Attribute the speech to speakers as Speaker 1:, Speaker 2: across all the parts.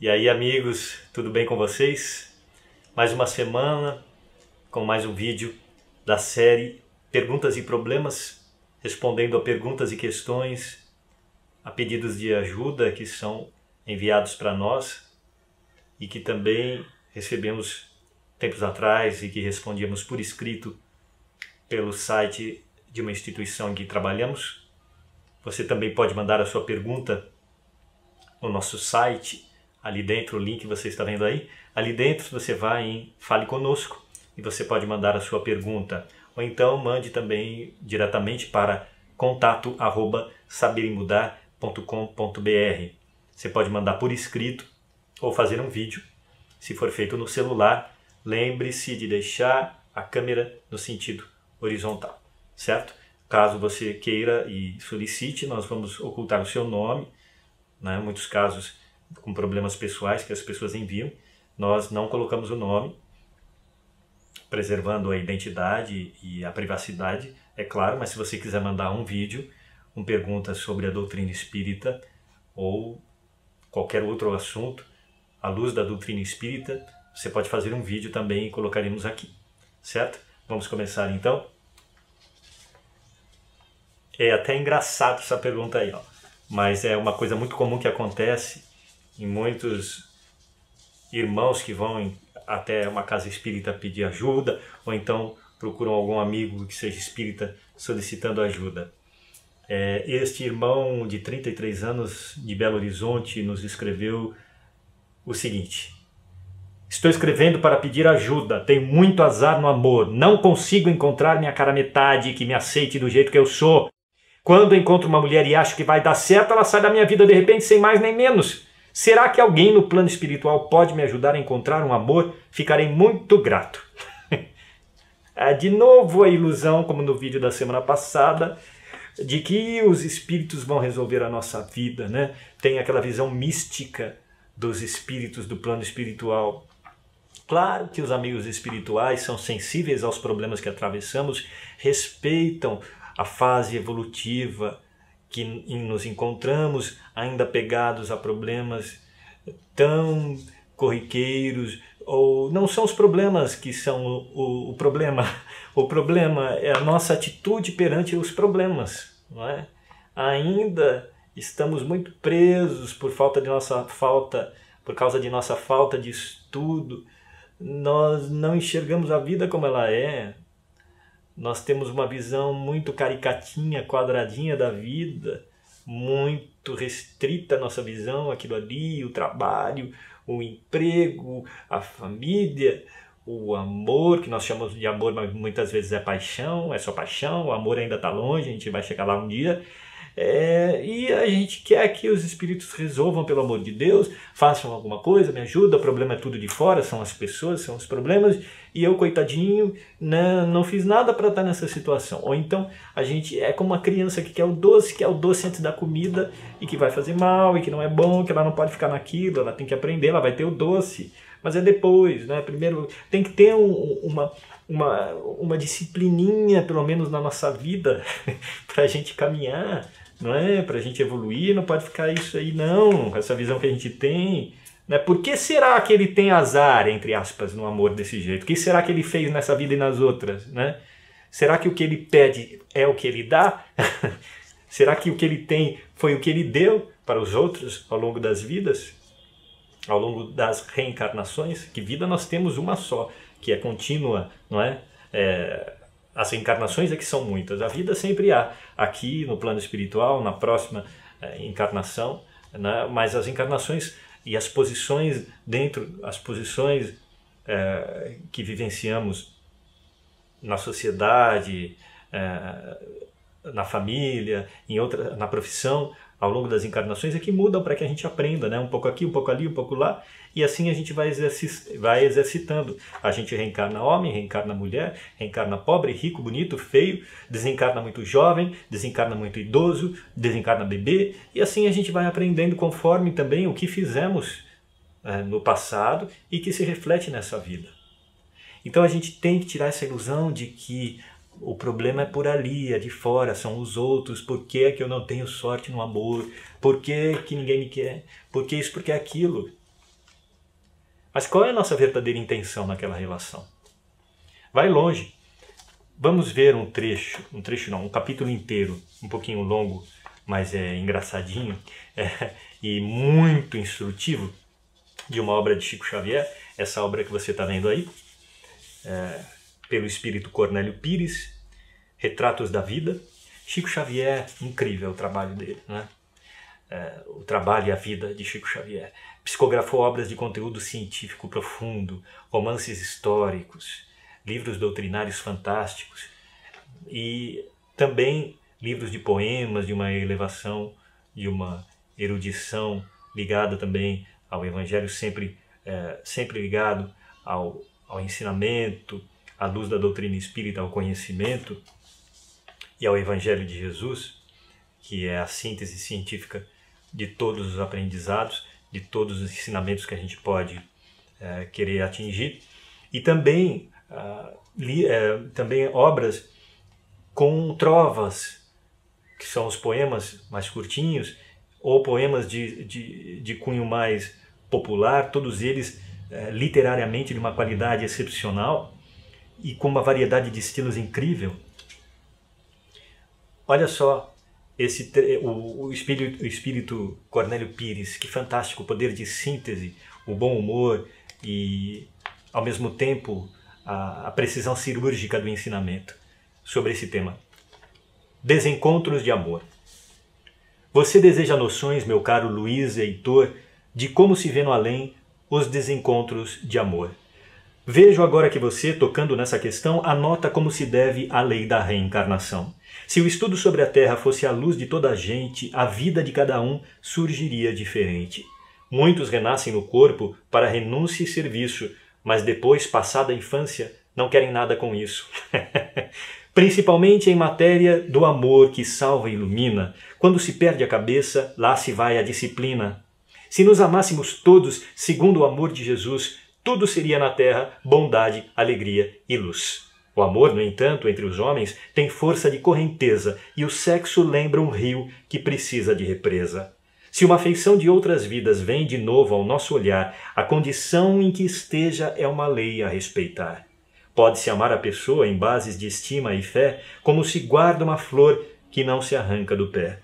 Speaker 1: E aí, amigos, tudo bem com vocês? Mais uma semana com mais um vídeo da série Perguntas e Problemas, respondendo a perguntas e questões, a pedidos de ajuda que são enviados para nós e que também recebemos tempos atrás e que respondíamos por escrito pelo site de uma instituição em que trabalhamos. Você também pode mandar a sua pergunta no nosso site, ali dentro, o link você está vendo aí. Ali dentro você vai em Fale Conosco e você pode mandar a sua pergunta. Ou então mande também diretamente para contato arroba saberemudar.com.br. Você pode mandar por escrito ou fazer um vídeo. Se for feito no celular, lembre-se de deixar a câmera no sentido horizontal, certo? Caso você queira e solicite, nós vamos ocultar o seu nome, né? muitos casos com problemas pessoais que as pessoas enviam, nós não colocamos o nome, preservando a identidade e a privacidade, é claro, mas se você quiser mandar um vídeo, uma pergunta sobre a doutrina espírita ou qualquer outro assunto, à luz da doutrina espírita, você pode fazer um vídeo também e colocaremos aqui, certo? Vamos começar então? É até engraçado essa pergunta aí, ó. mas é uma coisa muito comum que acontece em muitos irmãos que vão até uma casa espírita pedir ajuda, ou então procuram algum amigo que seja espírita solicitando ajuda. É, este irmão de 33 anos de Belo Horizonte nos escreveu o seguinte: Estou escrevendo para pedir ajuda. Tenho muito azar no amor. Não consigo encontrar minha cara metade que me aceite do jeito que eu sou. Quando encontro uma mulher e acho que vai dar certo, ela sai da minha vida de repente sem mais nem menos. Será que alguém no plano espiritual pode me ajudar a encontrar um amor? Ficarei muito grato. é de novo a ilusão, como no vídeo da semana passada, de que os espíritos vão resolver a nossa vida, né? Tem aquela visão mística dos espíritos do plano espiritual. Claro que os amigos espirituais são sensíveis aos problemas que atravessamos, respeitam a fase evolutiva que nos encontramos, ainda pegados a problemas tão corriqueiros, ou não são os problemas que são o, o, o problema, o problema é a nossa atitude perante os problemas, não é? Ainda estamos muito presos por falta de nossa falta, por causa de nossa falta de estudo, nós não enxergamos a vida como ela é. Nós temos uma visão muito caricatinha, quadradinha da vida, muito restrita a nossa visão, aquilo ali, o trabalho, o emprego, a família, o amor, que nós chamamos de amor, mas muitas vezes é paixão, é só paixão, o amor ainda está longe, a gente vai chegar lá um dia. É, e a gente quer que os espíritos resolvam, pelo amor de Deus, façam alguma coisa, me ajuda. O problema é tudo de fora, são as pessoas, são os problemas, e eu, coitadinho, né, não fiz nada para estar nessa situação. Ou então a gente é como uma criança que quer o doce, quer o doce antes da comida e que vai fazer mal e que não é bom, que ela não pode ficar naquilo, ela tem que aprender, ela vai ter o doce. Mas é depois, né? Primeiro tem que ter um, uma, uma, uma disciplininha, pelo menos na nossa vida, para a gente caminhar não é? Para a gente evoluir, não pode ficar isso aí, não, essa visão que a gente tem. Né? Por que será que ele tem azar, entre aspas, no amor desse jeito? O que será que ele fez nessa vida e nas outras? Né? Será que o que ele pede é o que ele dá? será que o que ele tem foi o que ele deu para os outros ao longo das vidas? Ao longo das reencarnações? Que vida nós temos uma só, que é contínua, não é? é as encarnações é que são muitas. A vida sempre há. Aqui no plano espiritual, na próxima é, encarnação, né? mas as encarnações e as posições dentro, as posições é, que vivenciamos na sociedade, é, na família, em outra, na profissão, ao longo das encarnações é que mudam para que a gente aprenda, né? um pouco aqui, um pouco ali, um pouco lá, e assim a gente vai, exerci vai exercitando. A gente reencarna homem, reencarna mulher, reencarna pobre, rico, bonito, feio, desencarna muito jovem, desencarna muito idoso, desencarna bebê, e assim a gente vai aprendendo conforme também o que fizemos é, no passado e que se reflete nessa vida. Então a gente tem que tirar essa ilusão de que o problema é por ali, é de fora, são os outros. Por que, é que eu não tenho sorte no amor? Por que, que ninguém me quer? Por que isso? Porque é aquilo. Mas qual é a nossa verdadeira intenção naquela relação? Vai longe. Vamos ver um trecho, um trecho não, um capítulo inteiro, um pouquinho longo, mas é engraçadinho é, e muito instrutivo de uma obra de Chico Xavier, essa obra que você está vendo aí, é, pelo espírito Cornélio Pires, Retratos da Vida. Chico Xavier, incrível o trabalho dele, né? É, o trabalho e a vida de Chico Xavier. Psicografou obras de conteúdo científico profundo, romances históricos, livros doutrinários fantásticos e também livros de poemas, de uma elevação, de uma erudição ligada também ao Evangelho, sempre, é, sempre ligado ao, ao ensinamento, à luz da doutrina espírita, ao conhecimento e ao Evangelho de Jesus, que é a síntese científica de todos os aprendizados, de todos os ensinamentos que a gente pode é, querer atingir, e também, ah, li, é, também obras com trovas, que são os poemas mais curtinhos, ou poemas de, de, de cunho mais popular, todos eles é, literariamente de uma qualidade excepcional e com uma variedade de estilos incrível. Olha só esse o, o, espírito, o espírito Cornélio Pires, que fantástico, o poder de síntese, o bom humor e ao mesmo tempo a, a precisão cirúrgica do ensinamento sobre esse tema. Desencontros de amor. Você deseja noções, meu caro Luiz Heitor, de como se vê no além os desencontros de amor. Vejo agora que você, tocando nessa questão, anota como se deve a lei da reencarnação. Se o estudo sobre a Terra fosse a luz de toda a gente, a vida de cada um surgiria diferente. Muitos renascem no corpo para renúncia e serviço, mas depois, passada a infância, não querem nada com isso. Principalmente em matéria do amor que salva e ilumina. Quando se perde a cabeça, lá se vai a disciplina. Se nos amássemos todos segundo o amor de Jesus, tudo seria na terra bondade, alegria e luz. O amor, no entanto, entre os homens tem força de correnteza e o sexo lembra um rio que precisa de represa. Se uma afeição de outras vidas vem de novo ao nosso olhar, a condição em que esteja é uma lei a respeitar. Pode-se amar a pessoa em bases de estima e fé, como se guarda uma flor que não se arranca do pé.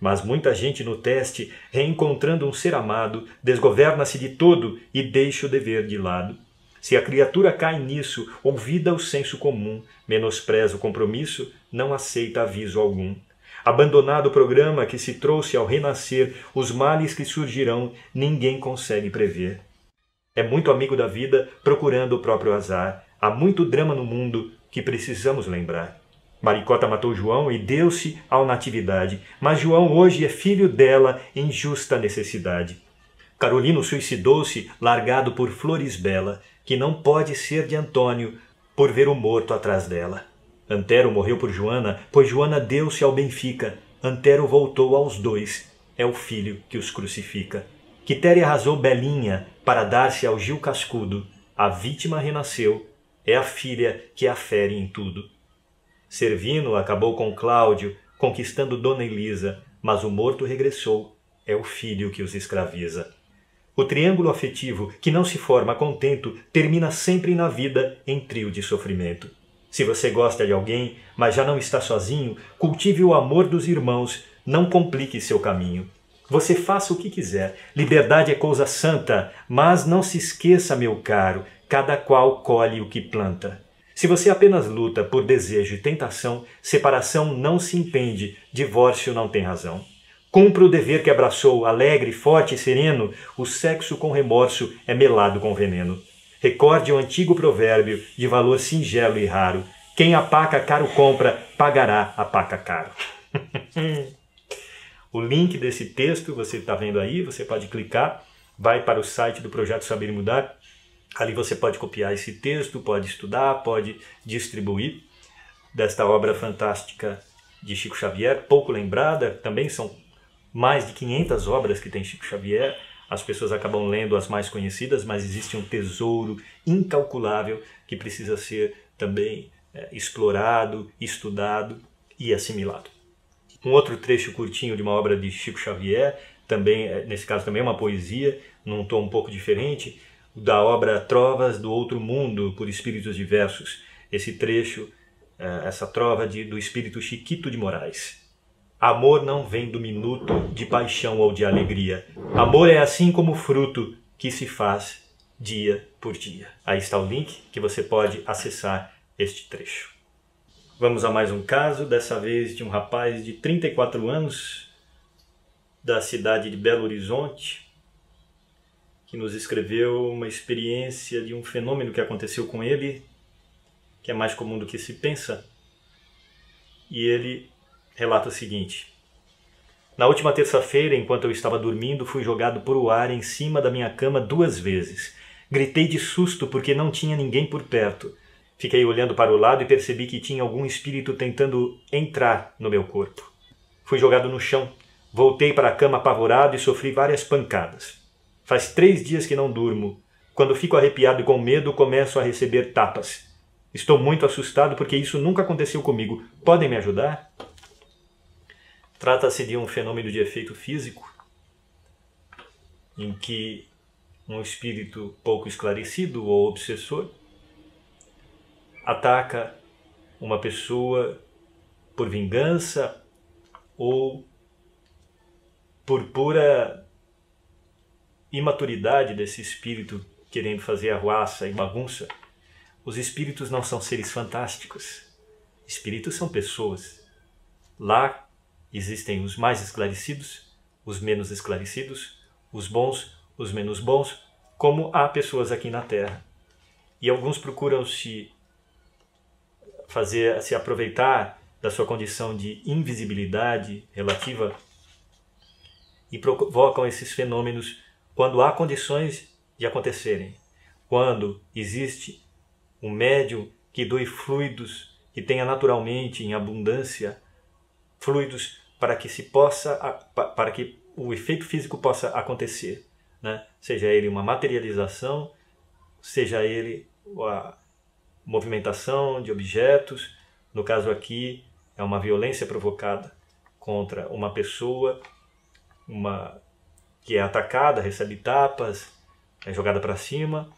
Speaker 1: Mas muita gente no teste, reencontrando um ser amado, desgoverna-se de todo e deixa o dever de lado. Se a criatura cai nisso, ouvida o senso comum, menospreza o compromisso, não aceita aviso algum. Abandonado o programa que se trouxe ao renascer, os males que surgirão, ninguém consegue prever. É muito amigo da vida, procurando o próprio azar. Há muito drama no mundo que precisamos lembrar. Maricota matou João e deu-se ao natividade, mas João hoje é filho dela em justa necessidade. Carolino suicidou-se, largado por Flores Bela, que não pode ser de Antônio, por ver o morto atrás dela. Antero morreu por Joana, pois Joana deu-se ao Benfica. Antero voltou aos dois, é o filho que os crucifica. Quitéria arrasou Belinha para dar-se ao Gil Cascudo. A vítima renasceu, é a filha que afere em tudo. Servino acabou com Cláudio, conquistando Dona Elisa, mas o morto regressou. É o filho que os escraviza. O triângulo afetivo, que não se forma contento, termina sempre na vida em trio de sofrimento. Se você gosta de alguém, mas já não está sozinho, cultive o amor dos irmãos, não complique seu caminho. Você faça o que quiser, liberdade é coisa santa, mas não se esqueça, meu caro, cada qual colhe o que planta. Se você apenas luta por desejo e tentação, separação não se entende, divórcio não tem razão. Cumpra o dever que abraçou, alegre, forte e sereno, o sexo com remorso é melado com veneno. Recorde o antigo provérbio de valor singelo e raro: quem a paca caro compra, pagará a paca caro. o link desse texto você está vendo aí, você pode clicar, vai para o site do Projeto Saber e Mudar Ali você pode copiar esse texto, pode estudar, pode distribuir desta obra fantástica de Chico Xavier, pouco lembrada, também são mais de 500 obras que tem Chico Xavier. As pessoas acabam lendo as mais conhecidas, mas existe um tesouro incalculável que precisa ser também é, explorado, estudado e assimilado. Um outro trecho curtinho de uma obra de Chico Xavier, também nesse caso também é uma poesia, num tom um pouco diferente, da obra Trovas do Outro Mundo por Espíritos Diversos. Esse trecho, eh, essa trova de, do espírito Chiquito de Moraes. Amor não vem do minuto de paixão ou de alegria. Amor é assim como fruto que se faz dia por dia. Aí está o link que você pode acessar este trecho. Vamos a mais um caso, dessa vez de um rapaz de 34 anos, da cidade de Belo Horizonte, que nos escreveu uma experiência de um fenômeno que aconteceu com ele, que é mais comum do que se pensa. E ele relata o seguinte: Na última terça-feira, enquanto eu estava dormindo, fui jogado por o ar em cima da minha cama duas vezes. Gritei de susto porque não tinha ninguém por perto. Fiquei olhando para o lado e percebi que tinha algum espírito tentando entrar no meu corpo. Fui jogado no chão, voltei para a cama apavorado e sofri várias pancadas. Faz três dias que não durmo. Quando fico arrepiado e com medo, começo a receber tapas. Estou muito assustado porque isso nunca aconteceu comigo. Podem me ajudar? Trata-se de um fenômeno de efeito físico em que um espírito pouco esclarecido ou obsessor ataca uma pessoa por vingança ou por pura imaturidade desse espírito querendo fazer arruaça e bagunça, os espíritos não são seres fantásticos. Espíritos são pessoas. Lá existem os mais esclarecidos, os menos esclarecidos, os bons, os menos bons, como há pessoas aqui na Terra. E alguns procuram se fazer se aproveitar da sua condição de invisibilidade relativa e provocam esses fenômenos quando há condições de acontecerem, quando existe um médium que doe fluidos que tenha naturalmente em abundância fluidos para que se possa para que o efeito físico possa acontecer, né? Seja ele uma materialização, seja ele a movimentação de objetos, no caso aqui é uma violência provocada contra uma pessoa, uma que é atacada, recebe tapas, é jogada para cima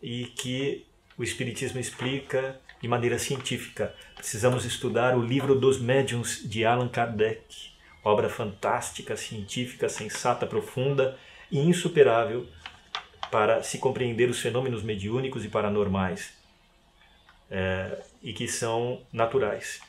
Speaker 1: e que o Espiritismo explica de maneira científica. Precisamos estudar o livro dos médiuns de Allan Kardec, obra fantástica, científica, sensata, profunda e insuperável para se compreender os fenômenos mediúnicos e paranormais é, e que são naturais,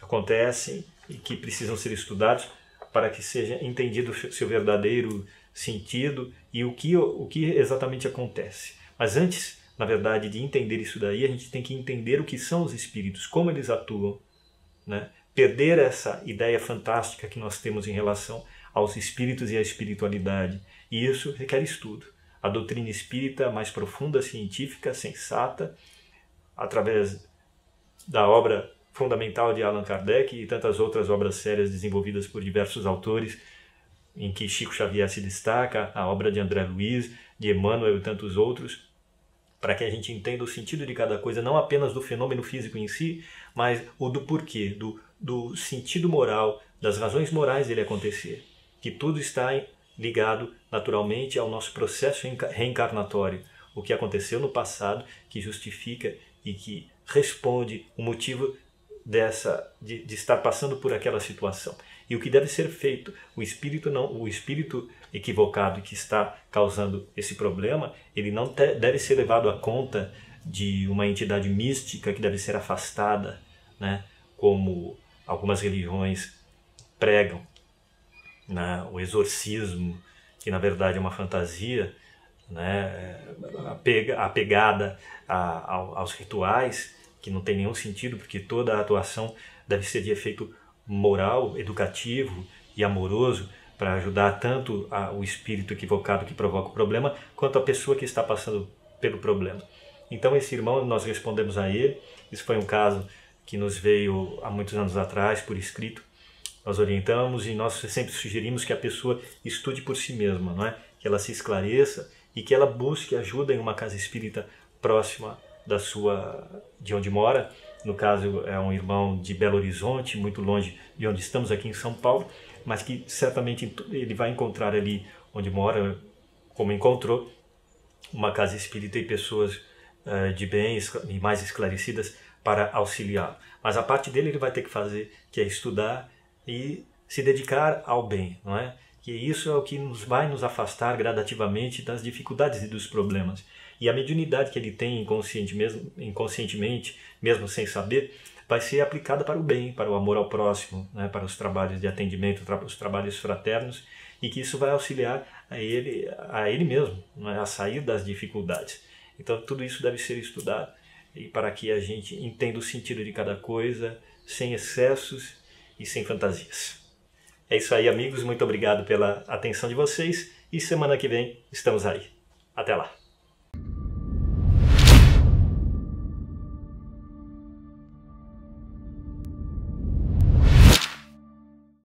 Speaker 1: acontecem e que precisam ser estudados para que seja entendido seu verdadeiro sentido e o que, o que exatamente acontece. Mas antes, na verdade, de entender isso daí, a gente tem que entender o que são os espíritos, como eles atuam. Né? Perder essa ideia fantástica que nós temos em relação aos espíritos e à espiritualidade. E isso requer estudo. A doutrina espírita mais profunda, científica, sensata, através da obra fundamental de Allan Kardec e tantas outras obras sérias desenvolvidas por diversos autores, em que Chico Xavier se destaca, a obra de André Luiz, de Emmanuel e tantos outros, para que a gente entenda o sentido de cada coisa, não apenas do fenômeno físico em si, mas o do porquê, do, do sentido moral, das razões morais dele acontecer. Que tudo está ligado naturalmente ao nosso processo reencarnatório, o que aconteceu no passado, que justifica e que responde o motivo dessa de, de estar passando por aquela situação e o que deve ser feito. O espírito não, o espírito equivocado que está causando esse problema, ele não te, deve ser levado à conta de uma entidade mística que deve ser afastada, né? Como algumas religiões pregam, né? O exorcismo, que na verdade é uma fantasia, né? apegada a, aos rituais, que não tem nenhum sentido, porque toda a atuação deve ser de efeito moral, educativo e amoroso para ajudar tanto a, o espírito equivocado que provoca o problema, quanto a pessoa que está passando pelo problema. Então, esse irmão, nós respondemos a ele. Isso foi um caso que nos veio há muitos anos atrás, por escrito. Nós orientamos e nós sempre sugerimos que a pessoa estude por si mesma, não é? que ela se esclareça e que ela busque ajuda em uma casa espírita próxima da sua de onde mora no caso é um irmão de Belo Horizonte, muito longe de onde estamos aqui em São Paulo, mas que certamente ele vai encontrar ali onde mora, como encontrou, uma casa espírita e pessoas uh, de bem e mais esclarecidas para auxiliá-lo. Mas a parte dele ele vai ter que fazer, que é estudar e se dedicar ao bem, não é? Que isso é o que nos vai nos afastar gradativamente das dificuldades e dos problemas. E a mediunidade que ele tem inconsciente mesmo, inconscientemente, mesmo sem saber, vai ser aplicada para o bem, para o amor ao próximo, né? para os trabalhos de atendimento, para os trabalhos fraternos, e que isso vai auxiliar a ele, a ele mesmo, é? a sair das dificuldades. Então tudo isso deve ser estudado e para que a gente entenda o sentido de cada coisa, sem excessos e sem fantasias. É isso aí, amigos. Muito obrigado pela atenção de vocês e semana que vem estamos aí. Até lá.